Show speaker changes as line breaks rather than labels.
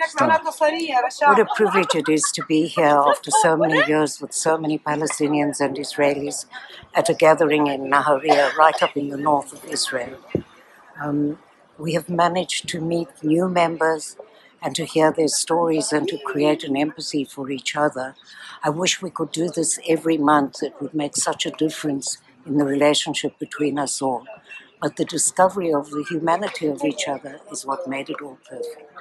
Stop. What a privilege it is to be here after so many years with so many Palestinians and Israelis at a gathering in Nahariya, right up in the north of Israel. Um, we have managed to meet new members and to hear their stories and to create an empathy for each other. I wish we could do this every month. It would make such a difference in the relationship between us all. But the discovery of the humanity of each other is what made it all perfect.